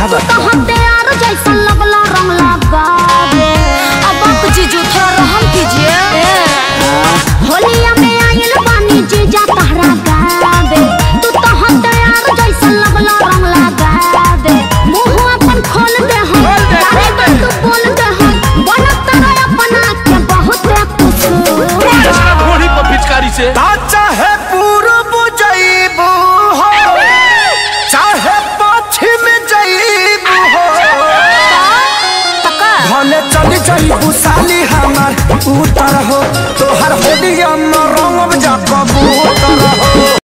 तो हम तैयार जैसा लगला रंग लगावे अब आप जीजू थोड़ा रहम कीजिए। होलिया में आइल पानी जीजा तहरा गावे तू तो हम तैयार जैसा लगला रंग लगावे मुँह अपन खोल दे हम तारे दे। पर तू बोल दे हम। बनत रहे अपना के बहुत कुछ इसका पर पिचकारी से। चाहे पूर्व चली चली भूसाली हमार उतर